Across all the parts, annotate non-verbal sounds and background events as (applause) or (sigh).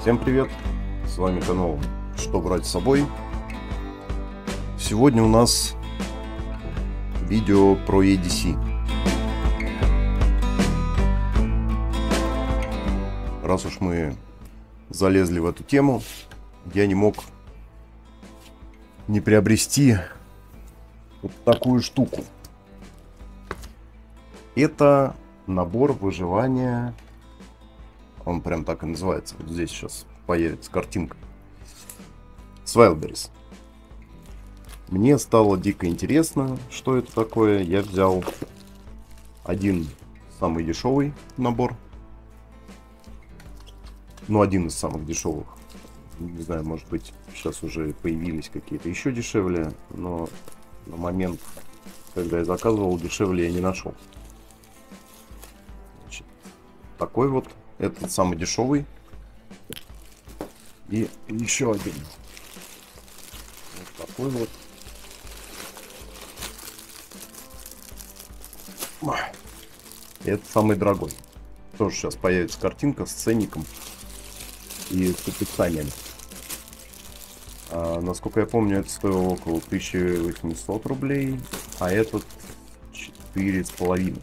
Всем привет! С вами канал Что брать с собой. Сегодня у нас видео про EDC. Раз уж мы залезли в эту тему, я не мог не приобрести вот такую штуку. Это набор выживания. Он прям так и называется. Вот здесь сейчас появится картинка. С Wildberries. Мне стало дико интересно, что это такое. Я взял один самый дешевый набор. Ну, один из самых дешевых. Не знаю, может быть, сейчас уже появились какие-то еще дешевле, но на момент, когда я заказывал, дешевле я не нашел. Значит, такой вот, этот самый дешевый. И еще один. Вот такой вот. И это самый дорогой. Тоже сейчас появится картинка с ценником и с описанием. А, насколько я помню, это стоило около 1800 рублей, а этот 4,5.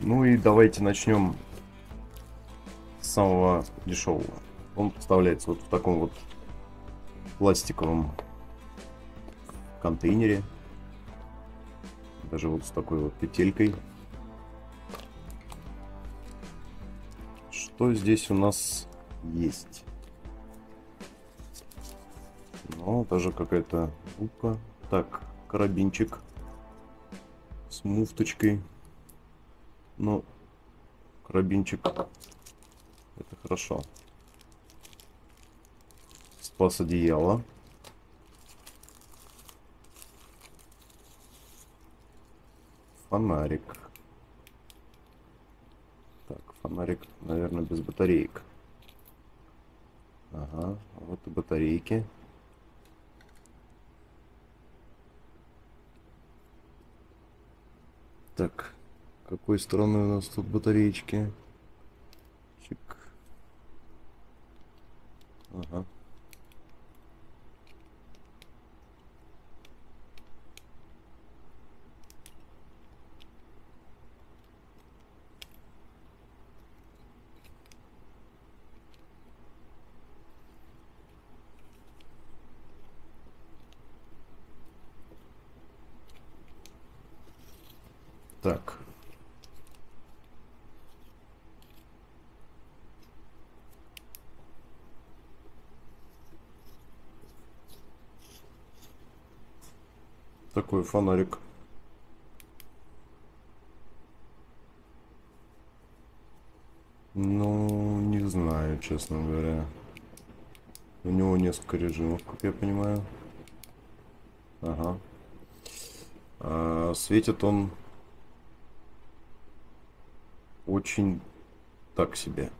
Ну и давайте начнем с самого дешевого. Он поставляется вот в таком вот пластиковом контейнере. Даже вот с такой вот петелькой. Что здесь у нас есть? Ну, даже какая-то губка. Так, карабинчик с муфточкой. Ну, карабинчик. Это хорошо. Спас одеяло. Фонарик. Так, фонарик, наверное, без батареек. Ага, вот и батарейки. Так, какой стороны у нас тут батареечки? Чик. Ага. Так. Такой фонарик. Ну, не знаю, честно говоря. У него несколько режимов, как я понимаю. Ага. А, светит он очень так себе.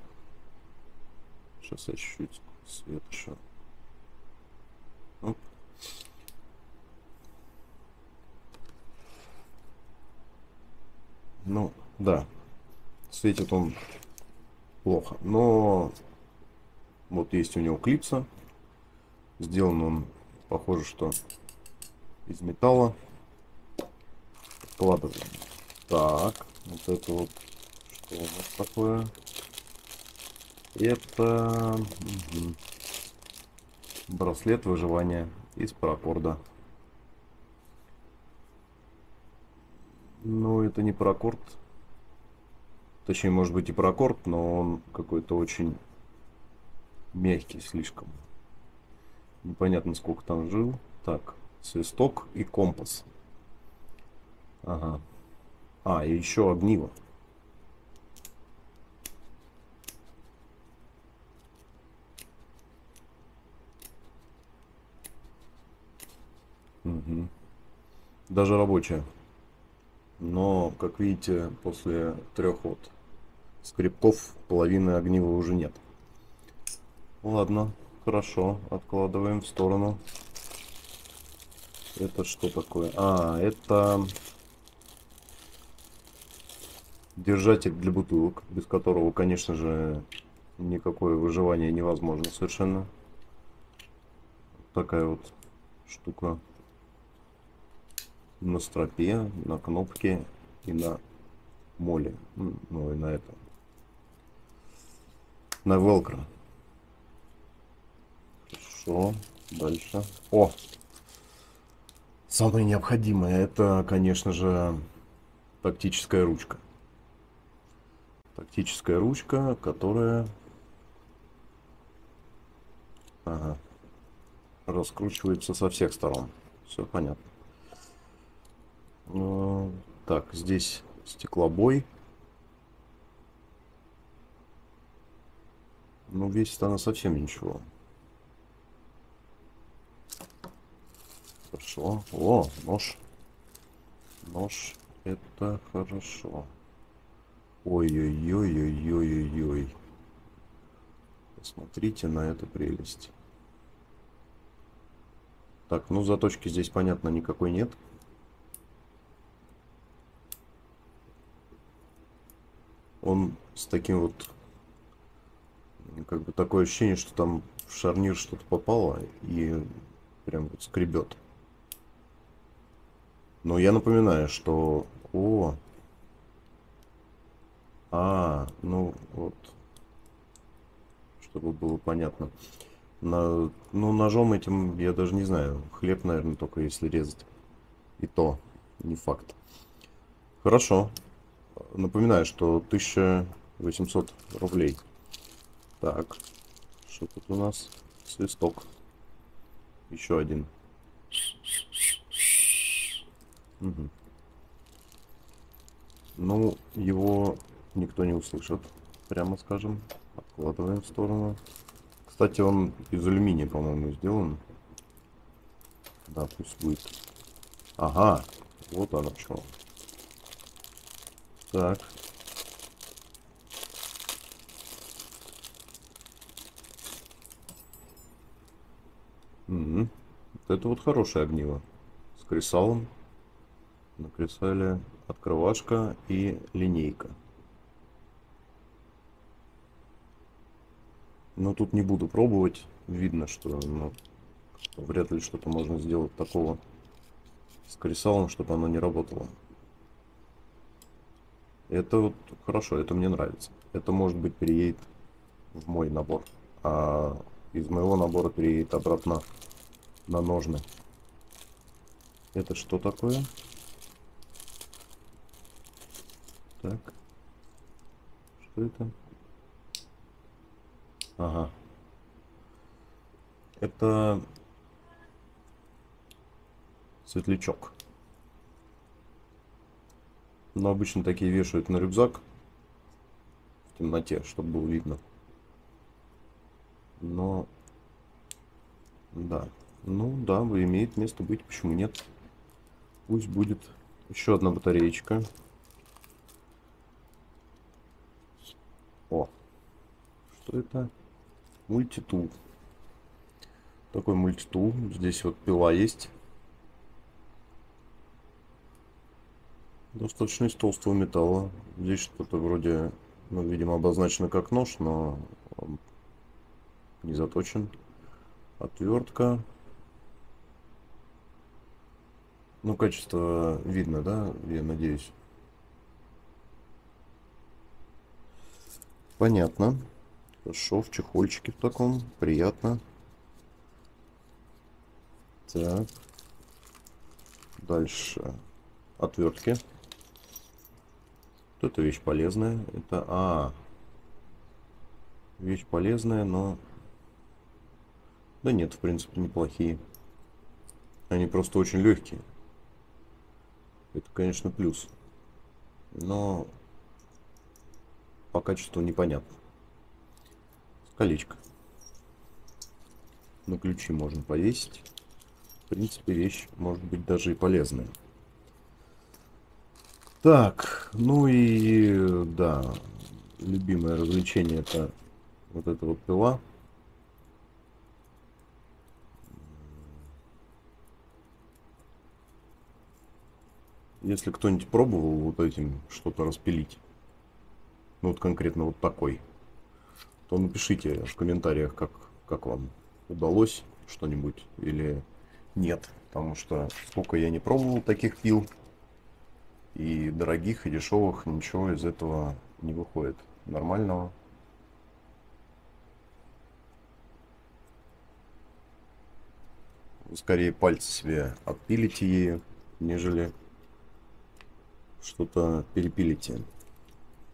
Сейчас я чуть-чуть свет еще. Оп. Ну, да. Светит он плохо. Но вот есть у него клипса. Сделан он, похоже, что из металла. Откладываем. Так, вот это вот что у нас такое? Это угу. браслет выживания из паракорда. Ну, это не паракорд. Точнее, может быть и паракорд, но он какой-то очень мягкий слишком. Непонятно, сколько там жил. Так, свисток и компас. Ага. А, и еще огниво. Угу. Даже рабочая. Но, как видите, после трех вот скребков половины огнива уже нет. Ладно, хорошо, откладываем в сторону. Это что такое? А, это... Держатель для бутылок, без которого, конечно же, никакое выживание невозможно совершенно. Такая вот штука на стропе, на кнопке и на моле. Ну и на этом. На велкро. Хорошо. Дальше. О! Самое необходимое это, конечно же, тактическая ручка. Тактическая ручка, которая ага, раскручивается со всех сторон. Все понятно. Ну, так, здесь стеклобой. Ну, весит она совсем ничего. Хорошо. О, нож. Нож. Это хорошо. Ой-ой-ой-ой-ой-ой-ой. Посмотрите на эту прелесть. Так, ну заточки здесь, понятно, никакой нет. Он с таким вот... Как бы такое ощущение, что там в шарнир что-то попало и прям вот скребет. Но я напоминаю, что... О, а, ну вот. Чтобы было понятно. На, ну, ножом этим, я даже не знаю. Хлеб, наверное, только если резать. И то, не факт. Хорошо. Напоминаю, что 1800 рублей. Так. Что тут у нас? Свисток. Еще один. Угу. Ну, его никто не услышит, прямо скажем. Откладываем в сторону. Кстати, он из алюминия, по-моему, сделан. Да, пусть будет. Ага, вот оно что. Так. Угу. Это вот хорошее огниво. С кресалом. На кресале открывашка и линейка. Но тут не буду пробовать. Видно, что ну, вряд ли что-то можно сделать такого с кресалом, чтобы оно не работало. Это вот хорошо, это мне нравится. Это может быть переедет в мой набор. А из моего набора переедет обратно на ножны. Это что такое? Так. Что это? Ага. Это светлячок. Но обычно такие вешают на рюкзак в темноте, чтобы было видно. Но, да. Ну, да, имеет место быть, почему нет. Пусть будет еще одна батареечка. О, что это? Мультитул. Такой мультитул. Здесь вот пила есть. Достаточно из толстого металла. Здесь что-то вроде, ну, видимо, обозначено как нож, но не заточен. Отвертка. Ну, качество видно, да, я надеюсь. Понятно. Хорошо, в чехольчике в таком. Приятно. Так. Дальше. Отвертки. Эта вещь полезная. Это... А, Вещь полезная, но... Да нет, в принципе, неплохие. Они просто очень легкие. Это, конечно, плюс. Но по качеству непонятно колечко. На ключи можно повесить. В принципе, вещь может быть даже и полезная. Так, ну и да, любимое развлечение это вот эта вот пила. Если кто-нибудь пробовал вот этим что-то распилить, ну вот конкретно вот такой, то напишите в комментариях, как, как вам удалось что-нибудь или нет. Потому что сколько я не пробовал таких пил, и дорогих, и дешевых, ничего из этого не выходит нормального. Скорее пальцы себе отпилите ею, нежели что-то перепилите.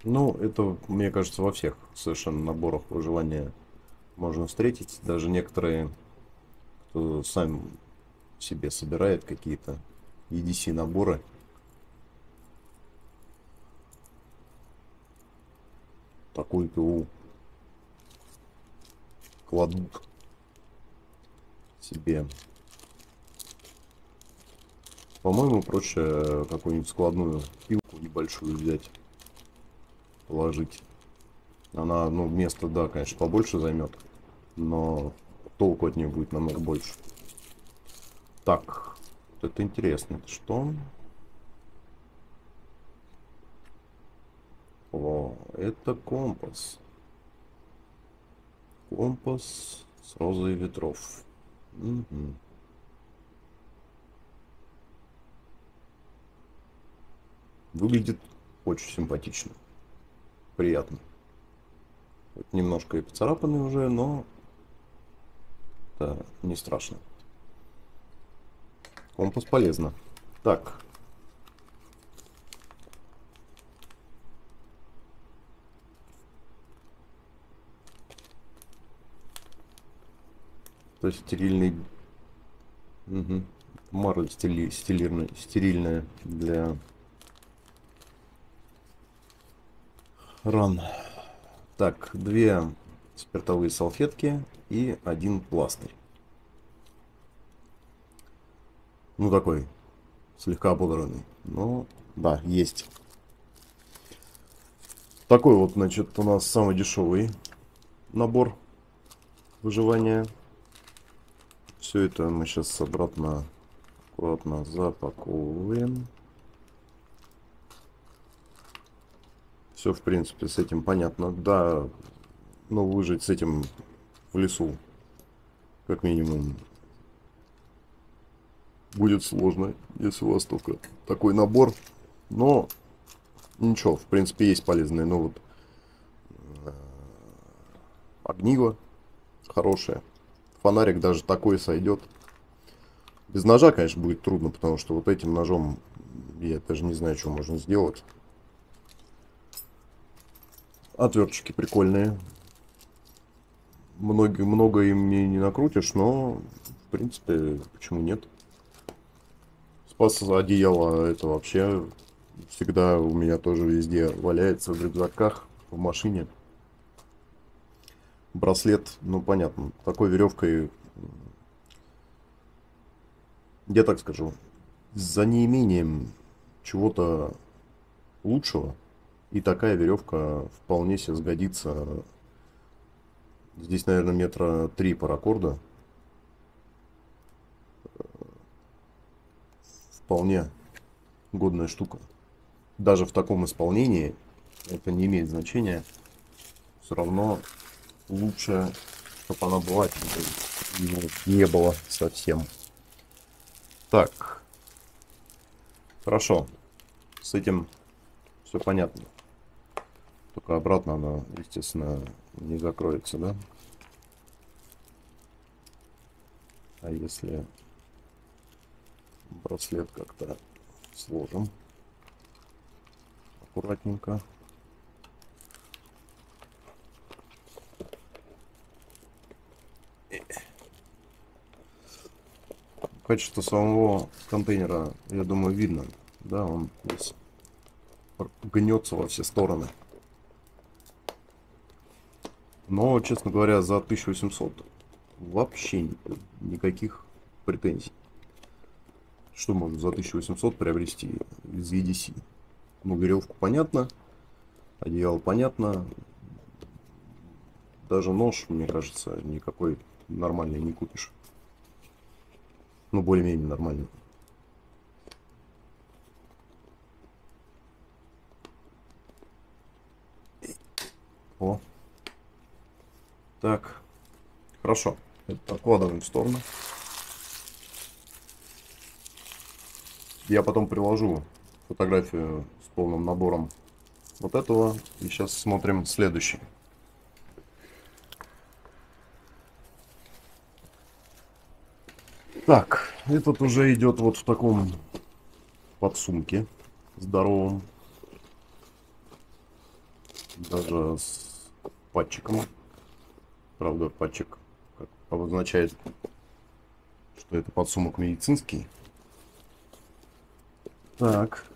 Ну, это, мне кажется, во всех совершенно наборах выживания можно встретить. Даже некоторые, кто сам себе собирает какие-то EDC наборы, такую пилу кладут себе. По-моему, проще какую-нибудь складную пилку небольшую взять, положить. Она, ну, место, да, конечно, побольше займет, но толку от нее будет намного больше. Так, это интересно. Это что? О, это компас. Компас с розой ветров. Угу. Выглядит очень симпатично. Приятно. Вот немножко и поцарапанный уже, но это не страшно. Компас полезно. Так, То есть стерильный... Угу. Марль стили... стилирный... стерильная для ран. Так, две спиртовые салфетки и один пластырь. Ну, такой, слегка ободранный. Но, да, есть. Такой вот, значит, у нас самый дешевый набор выживания. Все это мы сейчас обратно аккуратно запаковываем. Все, в принципе, с этим понятно. Да, но выжить с этим в лесу, как минимум, будет сложно, если у вас только такой набор. Но ничего, в принципе, есть полезные. Ну вот э, огниво хорошее. Фонарик даже такой сойдет. Без ножа, конечно, будет трудно, потому что вот этим ножом я даже не знаю, что можно сделать. Отверточки прикольные. Много, много им не, не накрутишь, но в принципе, почему нет? Спас одеяло это вообще всегда у меня тоже везде валяется в рюкзаках, в машине браслет, ну понятно, такой веревкой, я так скажу, за неимением чего-то лучшего, и такая веревка вполне себе сгодится. Здесь, наверное, метра три паракорда. Вполне годная штука. Даже в таком исполнении это не имеет значения. Все равно лучше, чтобы она была, не было совсем. Так. Хорошо. С этим все понятно. Только обратно она, естественно, не закроется, да? А если браслет как-то сложим аккуратненько. Качество самого контейнера, я думаю, видно. Да, он здесь гнется во все стороны. Но, честно говоря, за 1800 вообще никаких претензий. Что можно за 1800 приобрести из EDC? Ну, веревку понятно, одеяло понятно. Даже нож, мне кажется, никакой нормальный не купишь. Ну, более-менее нормально. О. Так. Хорошо. Это откладываем в сторону. Я потом приложу фотографию с полным набором вот этого. И сейчас смотрим следующий. Так, этот уже идет вот в таком подсумке здоровом. Даже с патчиком. Правда, патчик обозначает, что это подсумок медицинский. Так.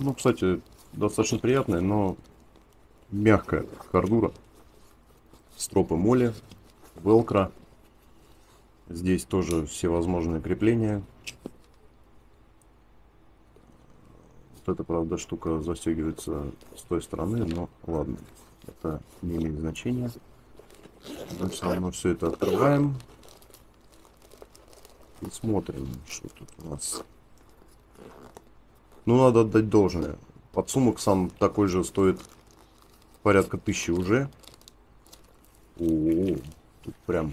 Ну, кстати, достаточно приятная, но мягкая хардура. Стропы моли, велкро. Здесь тоже все возможные крепления. Вот эта, правда, штука застегивается с той стороны, но ладно. Это не имеет значения. Мы все равно все это открываем. И смотрим, что тут у нас. Ну, надо отдать должное. Подсумок сам такой же стоит порядка тысячи уже. О, -о, -о тут прям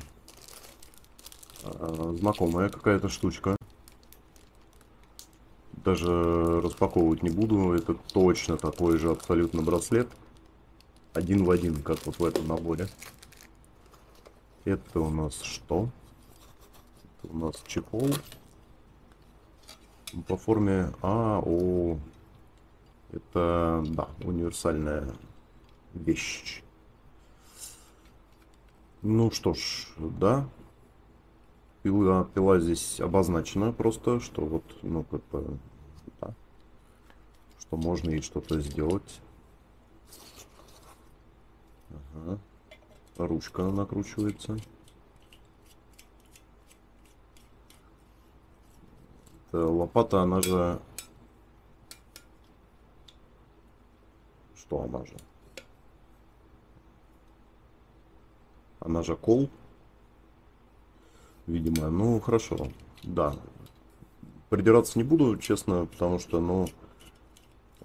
знакомая какая-то штучка. Даже распаковывать не буду. Это точно такой же абсолютно браслет. Один в один, как вот в этом наборе. Это у нас что? Это у нас чехол. По форме А, О. Это, да, универсальная вещь. Ну что ж, да. Пила, пила здесь обозначена просто, что вот, ну, как бы, да, что можно и что-то сделать. Ага. Ручка накручивается. Это лопата, она же... Что она же? Она же кол. Видимо. Ну, хорошо. Да. Придираться не буду, честно, потому что, ну...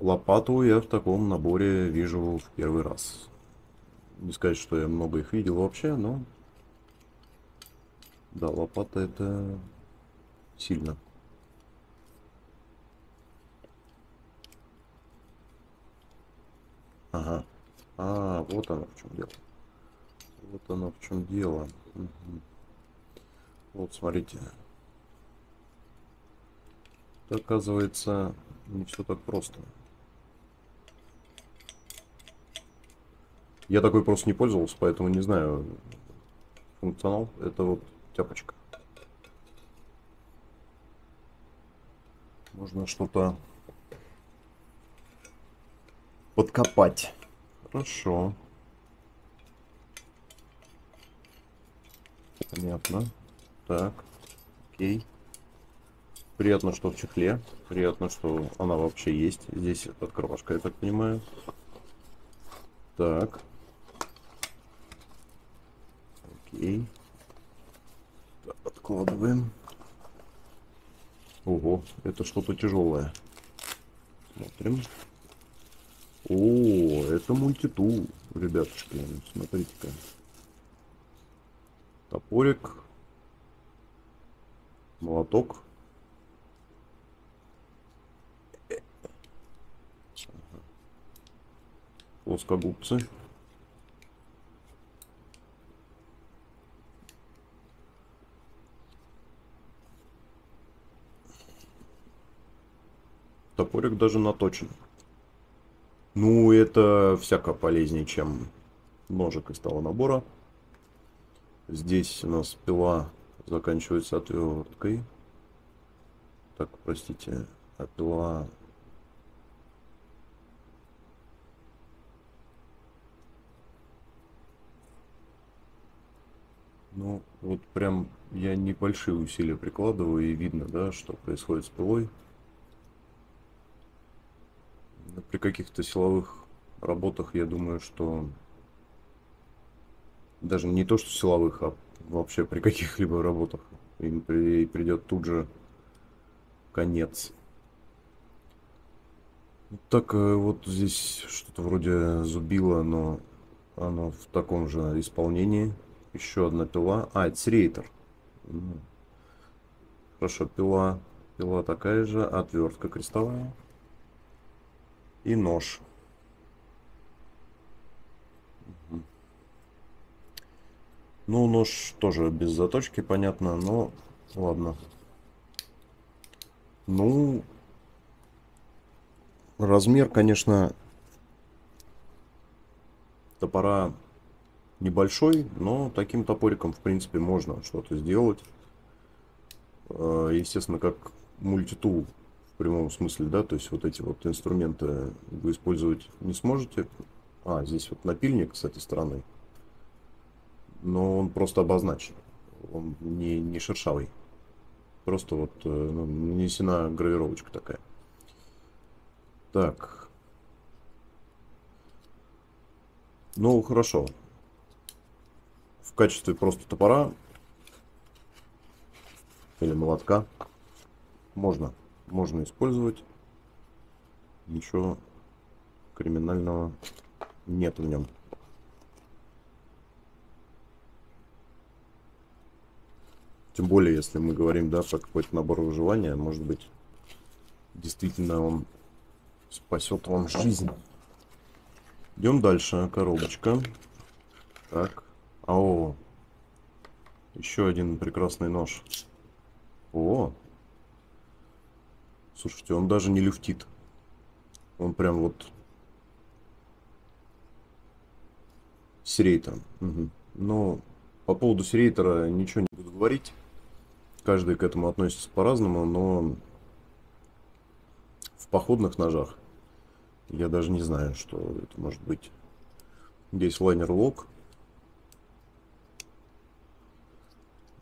Лопату я в таком наборе вижу в первый раз. Не сказать, что я много их видел вообще, но... Да, лопата это сильно. Ага. А, вот оно в чем дело. Вот оно в чем дело. Угу. Вот, смотрите. Это, оказывается, не все так просто. Я такой просто не пользовался, поэтому не знаю функционал. Это вот тяпочка. Можно что-то подкопать. Хорошо. Понятно. Так. Окей. Приятно, что в чехле. Приятно, что она вообще есть. Здесь открывашка, я так понимаю. Так. Окей. Так, откладываем. Ого, это что-то тяжелое. Смотрим. О, это мультитул, ребятушки. Смотрите-ка. Топорик. Молоток. Плоскогубцы. Топорик даже наточен. Ну, это всяко полезнее, чем ножик из того набора. Здесь у нас пила заканчивается отверткой. Так, простите, а пила... Ну, вот прям я небольшие усилия прикладываю, и видно, да, что происходит с пилой при каких-то силовых работах, я думаю, что даже не то, что силовых, а вообще при каких-либо работах им при, придет тут же конец. Так, э, вот здесь что-то вроде зубило, но оно в таком же исполнении. Еще одна пила. А, это серейтер. Хорошо, пила. Пила такая же. Отвертка крестовая. И нож. Ну, нож тоже без заточки, понятно, но ладно. Ну, размер, конечно, топора небольшой, но таким топориком, в принципе, можно что-то сделать. А, естественно, как мультитул в прямом смысле, да, то есть вот эти вот инструменты вы использовать не сможете. А, здесь вот напильник с этой стороны но он просто обозначен. Он не, не шершавый. Просто вот э, ну, нанесена гравировочка такая. Так. Ну, хорошо. В качестве просто топора или молотка можно, можно использовать. Ничего криминального нет в нем. Тем более, если мы говорим, да, про какой-то набор выживания, может быть, действительно он спасет вам жизнь. Идем дальше. Коробочка. Так. Ау. Еще один прекрасный нож. О. Слушайте, он даже не люфтит. Он прям вот с Угу. Но по поводу серейтера ничего не буду говорить. Каждый к этому относится по-разному, но в походных ножах я даже не знаю, что это может быть. Здесь лайнер лок.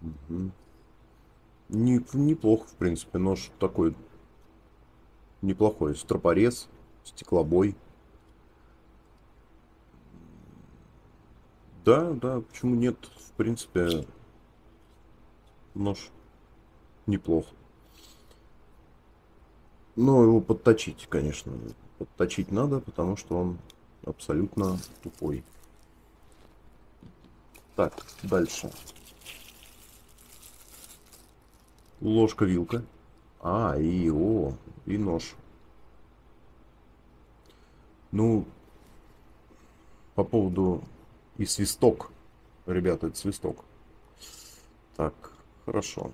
Угу. Не, неплохо, в принципе, нож такой неплохой. Стропорез, стеклобой. Да, да, почему нет? В принципе, нож неплохо. Но его подточить, конечно. Подточить надо, потому что он абсолютно тупой. Так, дальше. Ложка-вилка. А, и о, и нож. Ну, по поводу и свисток. Ребята, это свисток. Так, хорошо.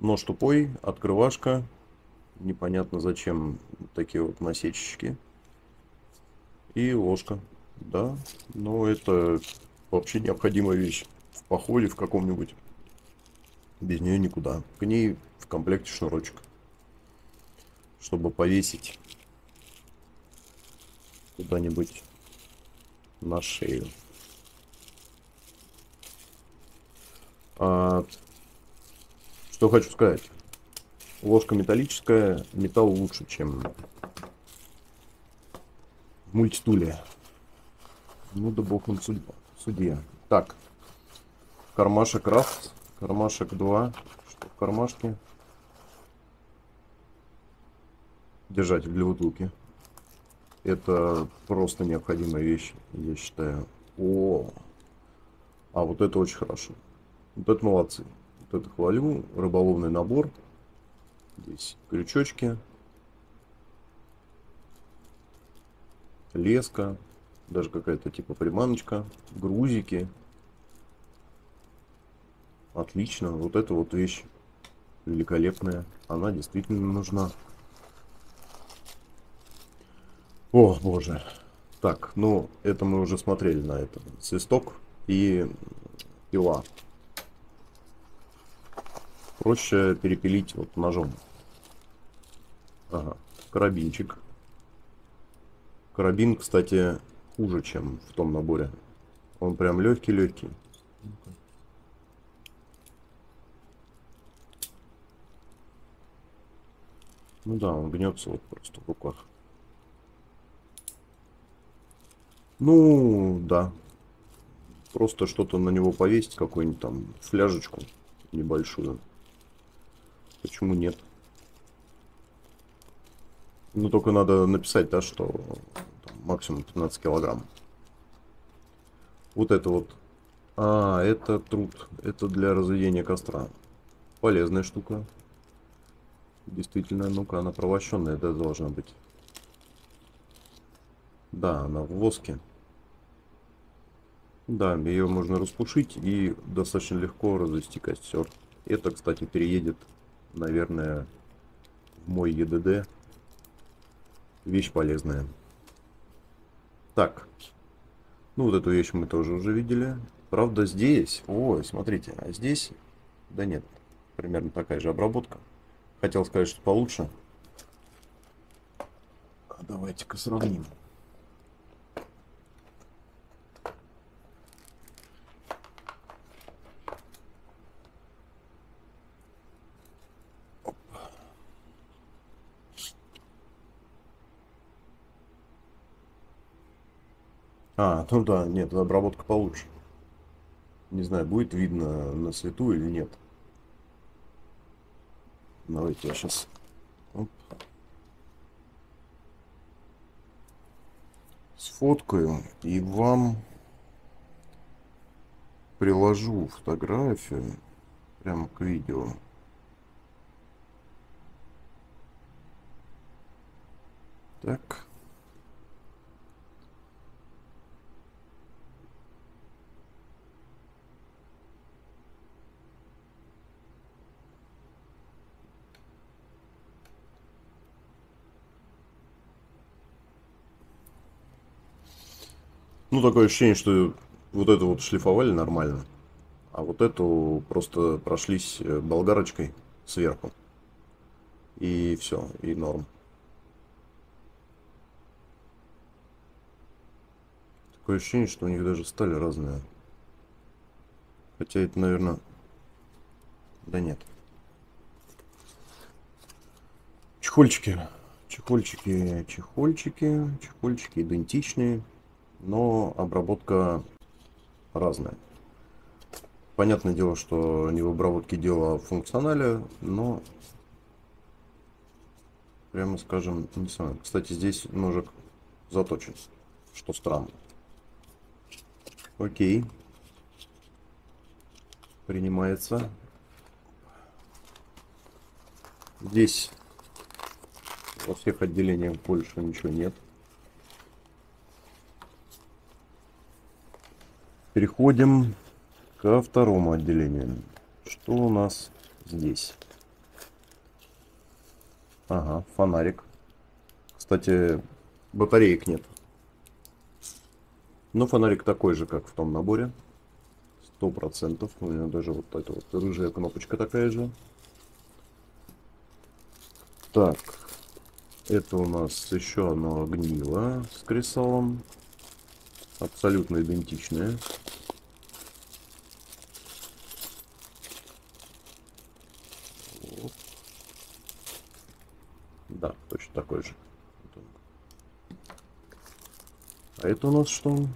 Нож тупой, открывашка. Непонятно зачем такие вот насечечки. И ложка. Да, но это вообще необходимая вещь в походе в каком-нибудь. Без нее никуда. К ней в комплекте шнурочек. Чтобы повесить куда-нибудь на шею. А, что хочу сказать. Ложка металлическая, металл лучше, чем в мультитуле. Ну да бог он судья. Так, кармашек раз, кармашек два. Что в кармашке? Держатель для бутылки. Это просто необходимая вещь, я считаю. О, а вот это очень хорошо. Вот это молодцы. Вот это хвалю. Рыболовный набор. Здесь крючочки. Леска. Даже какая-то типа приманочка. Грузики. Отлично. Вот эта вот вещь великолепная. Она действительно нужна. О, боже. Так, ну, это мы уже смотрели на это. Свисток и пила. Проще перепилить вот ножом. Ага, карабинчик. Карабин, кстати, хуже, чем в том наборе. Он прям легкий-легкий. Ну да, он гнется вот просто в руках. Ну, да. Просто что-то на него повесить, какую-нибудь там фляжечку небольшую. Почему нет? Ну, только надо написать, да, что там, максимум 15 килограмм. Вот это вот. А, это труд. Это для разведения костра. Полезная штука. Действительно, ну-ка, она провощенная, да, должна быть. Да, она в воске. Да, ее можно распушить и достаточно легко развести костер. Это, кстати, переедет, наверное, в мой ЕДД. Вещь полезная. Так. Ну, вот эту вещь мы тоже уже видели. Правда, здесь... Ой, смотрите, а здесь... Да нет, примерно такая же обработка. Хотел сказать, что получше. Давайте-ка сравним. А, ну да, нет, обработка получше. Не знаю, будет видно на свету или нет. Давайте я сейчас... Оп. Сфоткаю и вам приложу фотографию прямо к видео. Так. Ну, такое ощущение, что вот это вот шлифовали нормально, а вот эту просто прошлись э, болгарочкой сверху. И все, и норм. Такое ощущение, что у них даже стали разные. Хотя это, наверное... Да нет. Чехольчики. Чехольчики, чехольчики, чехольчики идентичные но обработка разная. Понятное дело, что не в обработке дело, а в функционале, но, прямо скажем, не знаю. Кстати, здесь ножик заточен, что странно. Окей. Принимается. Здесь во всех отделениях больше ничего нет. Переходим ко второму отделению. Что у нас здесь? Ага, фонарик. Кстати, батареек нет. Но фонарик такой же, как в том наборе. Сто процентов. У меня даже вот эта вот рыжая кнопочка такая же. Так. Это у нас еще одно гнило с кресалом абсолютно идентичная. Да, точно такой же. А это у нас что?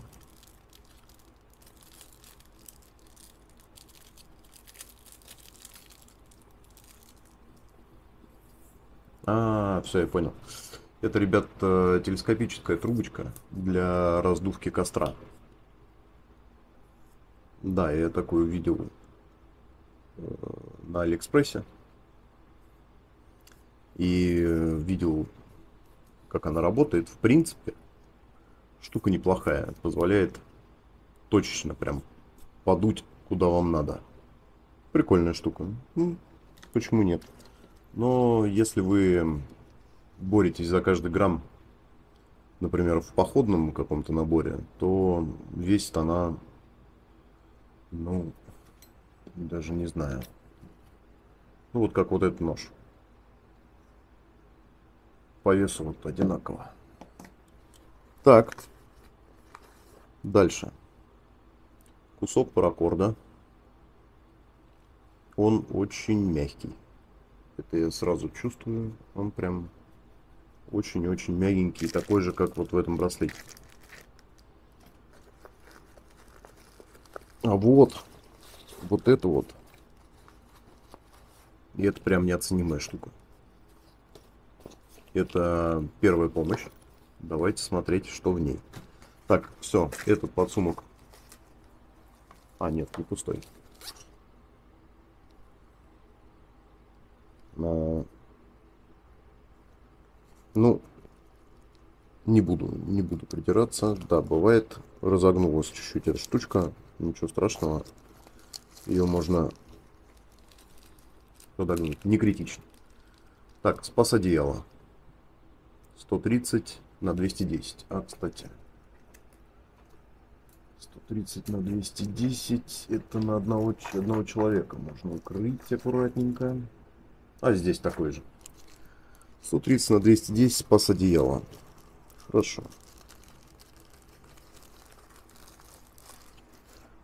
А, все, я понял. Это, ребят, э, телескопическая трубочка для раздувки костра. Да, я такую видел э, на Алиэкспрессе. И э, видел, как она работает. В принципе, штука неплохая. Позволяет точечно прям подуть, куда вам надо. Прикольная штука. Ну, почему нет? Но если вы боретесь за каждый грамм, например, в походном каком-то наборе, то весит она, ну, даже не знаю. Ну, вот как вот этот нож. По весу вот одинаково. Так. Дальше. Кусок паракорда. Он очень мягкий. Это я сразу чувствую. Он прям очень-очень мягенький, такой же, как вот в этом браслете. А вот, вот это вот. И это прям неоценимая штука. Это первая помощь. Давайте смотреть, что в ней. Так, все, этот подсумок. А, нет, не пустой. Ну, не буду, не буду придираться. Да, бывает, разогнулась чуть-чуть эта штучка. Ничего страшного. Ее можно подогнуть. Не критично. Так, спас одеяло. 130 на 210. А, кстати. 130 на 210. Это на одного, одного человека. Можно укрыть аккуратненько. А здесь такой же. 130 на 210 спас одеяло. Хорошо.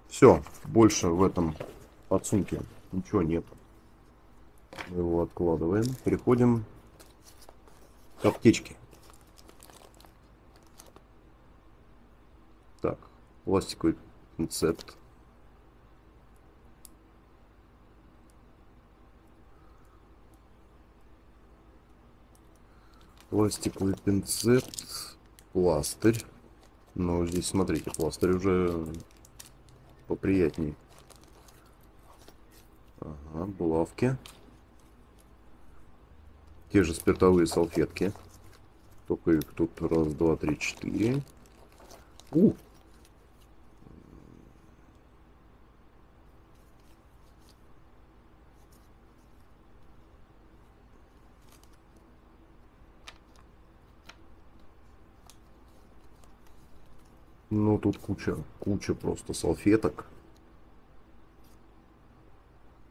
Все, больше в этом подсумке ничего нет. Мы его откладываем. Переходим к аптечке. Так, пластиковый концепт. Пластиковый пинцет, пластырь. Но здесь, смотрите, пластырь уже поприятней. Ага, булавки. Те же спиртовые салфетки. Только их тут раз, два, три, четыре. У! Ну, тут куча, куча просто салфеток.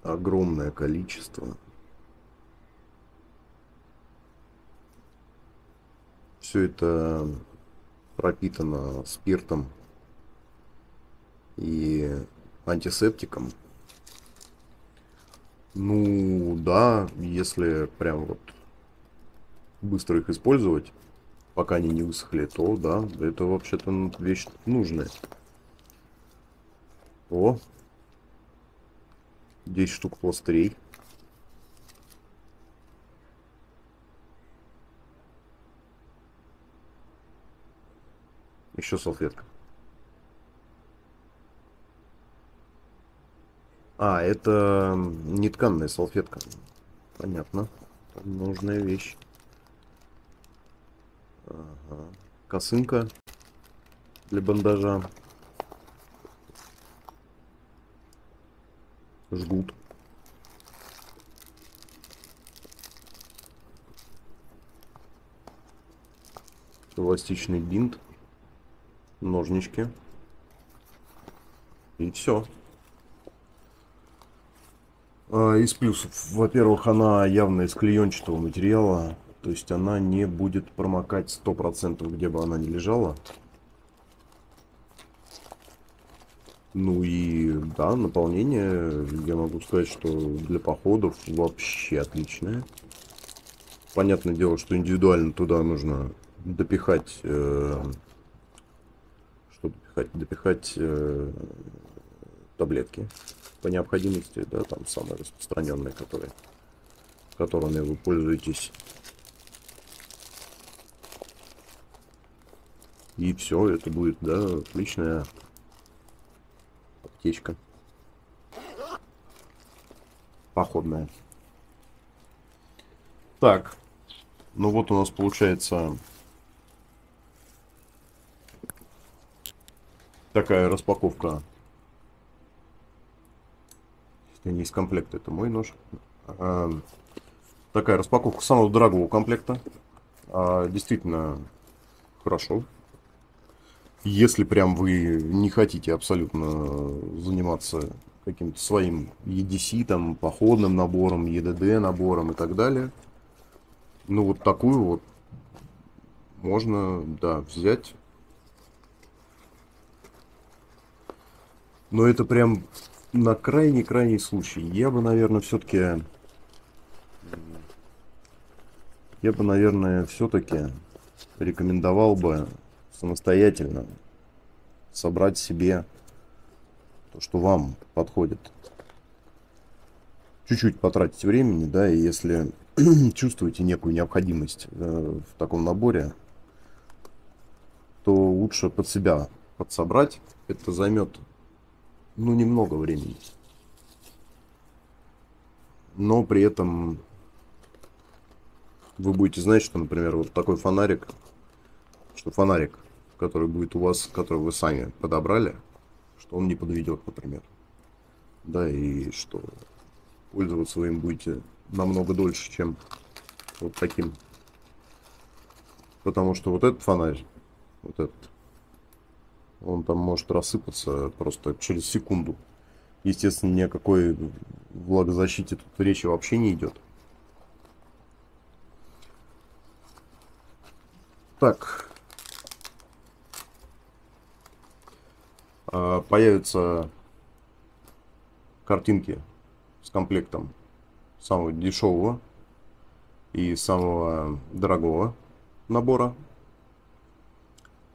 Огромное количество. Все это пропитано спиртом и антисептиком. Ну, да, если прям вот быстро их использовать, пока они не высохли, то да, это вообще-то вещь нужная. О, 10 штук пластырей. Еще салфетка. А, это не тканная салфетка. Понятно. Нужная вещь. Косынка для бандажа. Жгут. Эластичный бинт. Ножнички. И все. А, из плюсов. Во-первых, она явно из клеенчатого материала. То есть она не будет промокать 100% где бы она ни лежала. Ну и да, наполнение, я могу сказать, что для походов вообще отличное. Понятное дело, что индивидуально туда нужно допихать, э, что допихать, допихать э, таблетки по необходимости, да, там самые распространенные, которые, которыми вы пользуетесь. И все, это будет, да, отличная аптечка. Походная. Так. Ну вот у нас получается такая распаковка. Это не из комплекта, это мой нож. А, такая распаковка самого дорогого комплекта. А, действительно хорошо. Если прям вы не хотите абсолютно заниматься каким-то своим EDC, там, походным набором, EDD набором и так далее, ну вот такую вот можно, да, взять. Но это прям на крайний-крайний случай. Я бы, наверное, все-таки... Я бы, наверное, все-таки рекомендовал бы самостоятельно собрать себе то, что вам подходит. Чуть-чуть потратить времени, да, и если (clears throat) чувствуете некую необходимость э, в таком наборе, то лучше под себя подсобрать. Это займет, ну, немного времени. Но при этом вы будете знать, что, например, вот такой фонарик, что фонарик, который будет у вас, который вы сами подобрали, что он не подведет, например. Да, и что пользоваться вы им будете намного дольше, чем вот таким. Потому что вот этот фонарь, вот этот, он там может рассыпаться просто через секунду. Естественно, ни о какой влагозащите тут речи вообще не идет. Так. Появятся картинки с комплектом самого дешевого и самого дорогого набора.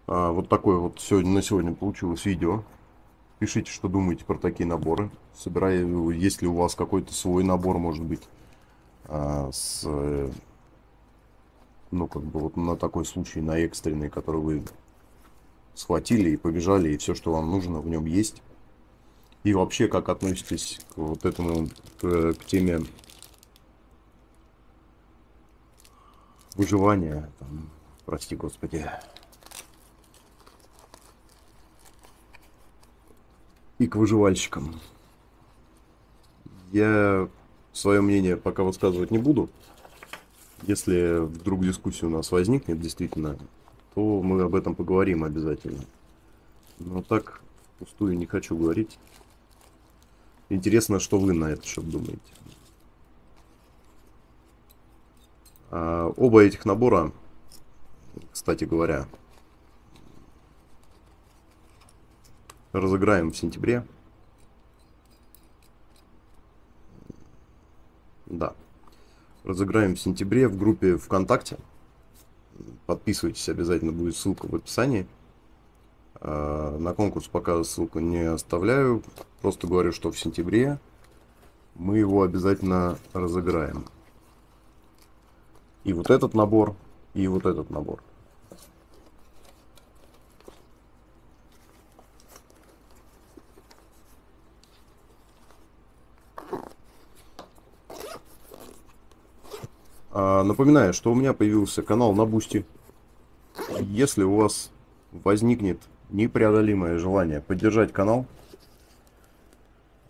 А, вот такое вот сегодня на сегодня получилось видео. Пишите, что думаете про такие наборы. Собираю, если у вас какой-то свой набор, может быть, а, с, ну, как бы вот на такой случай, на экстренный, который вы схватили и побежали, и все, что вам нужно, в нем есть. И вообще, как относитесь к вот этому, к, к теме выживания, там, прости господи. И к выживальщикам. Я свое мнение пока высказывать не буду. Если вдруг дискуссия у нас возникнет, действительно, то мы об этом поговорим обязательно. Но так пустую не хочу говорить. Интересно, что вы на это счет думаете. А, оба этих набора, кстати говоря, разыграем в сентябре. Да. Разыграем в сентябре в группе ВКонтакте. Подписывайтесь, обязательно будет ссылка в описании. А, на конкурс пока ссылку не оставляю. Просто говорю, что в сентябре мы его обязательно разыграем. И вот этот набор, и вот этот набор. А, напоминаю, что у меня появился канал на Boosty. Если у вас возникнет непреодолимое желание поддержать канал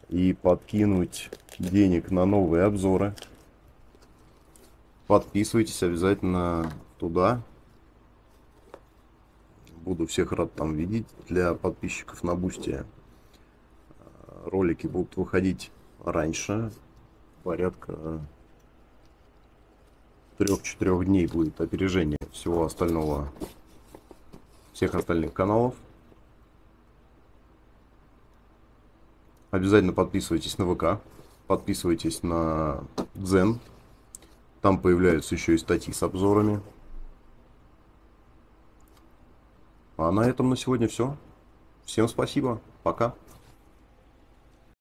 и подкинуть денег на новые обзоры, Подписывайтесь обязательно туда. Буду всех рад там видеть. Для подписчиков на Boosty э, ролики будут выходить раньше. Порядка трех-четырех дней будет опережение всего остального, всех остальных каналов. Обязательно подписывайтесь на ВК, подписывайтесь на Дзен, там появляются еще и статьи с обзорами. А на этом на сегодня все. Всем спасибо. Пока.